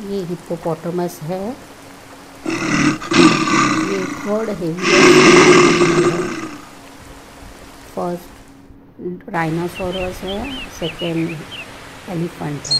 ये हिप्पोपोटामस है। ये थर्ड फ़र्स्ट राइनासोरस है सेकेंड एलिफेंट है।